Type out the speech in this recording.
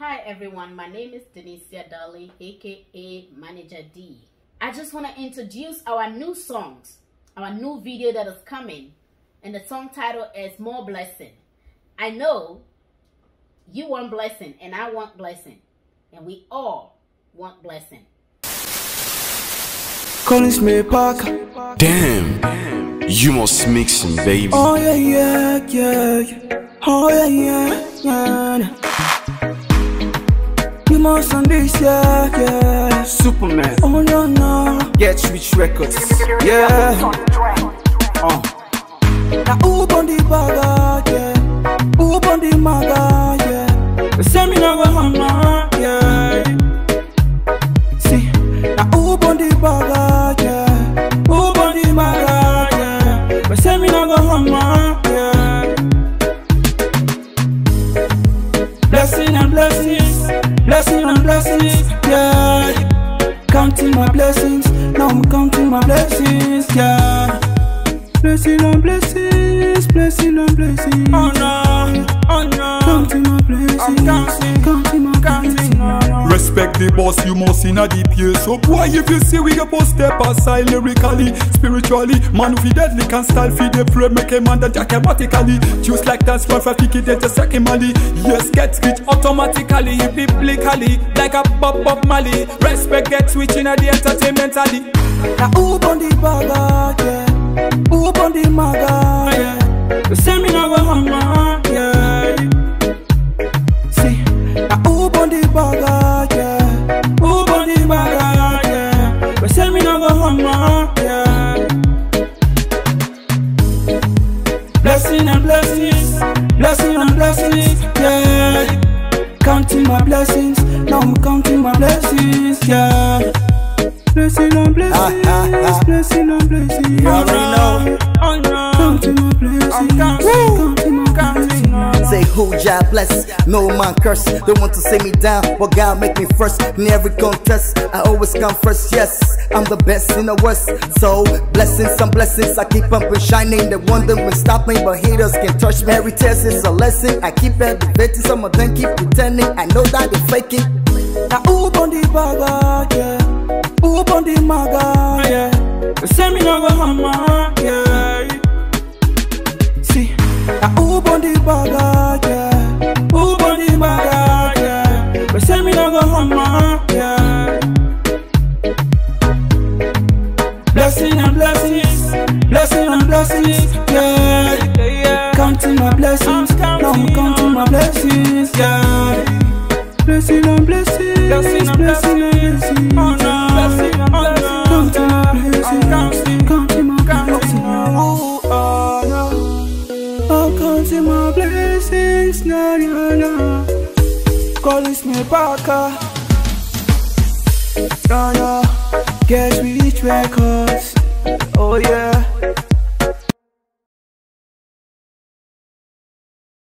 Hi everyone, my name is Denicia Dolly, aka Manager D. I just want to introduce our new songs, our new video that is coming, and the song title is More Blessing. I know you want blessing, and I want blessing, and we all want blessing. Collins May Park. Damn, you must mix him, baby. Oh yeah, yeah, yeah. yeah. Oh yeah, yeah, yeah. You on this, yeah, yeah. Superman, Oh no, no. Get Rich Records. Yeah. Uh. Now who on the bagger, blessing and blessings, yeah. Counting my blessings, now I'm counting my blessings, yeah. Blessing and blessings, blessing and blessings. Oh no, Respect the boss, you must in a deep year. So boy, if you see we go step aside lyrically, spiritually, man who deadly can style feed the pray, make a man that automatically. Choose like that, smart for kick it at second mali. Yes, get rich automatically, biblically, like a Bob Bob Marley. Respect get switch in a the entertainmentally. Now on the bagger, yeah. On the maga, yeah. The seminar go hammer, yeah. Blessing and blessings, blessing and blessings, yeah. Counting my blessings, now I'm counting my blessings, yeah. Blessing and blessings, Ah, ah, ah. blessing and blessings. You already know. Who Jah bless, no man curse. Don't want to say me down, but God make me first in every contest. I always come first, yes. I'm the best in the west. So blessings, some blessings. I keep and shining. They wonder when stop me, but haters can touch me. Every test is a lesson. I keep elevating, some of them keep pretending. I know that they faking. Now who on the bagger, yeah. Who on the maga, yeah. The seminar go hammer, yeah. Blessings, yeah. Counting my blessings, now I'm counting my blessings, yeah. Blessing and blessings, blessing and blessings, oh, blessing counting my blessings, counting, my blessings, oh, counting my blessings, na na na. Collins me Parker, no no, get rich records, oh yeah.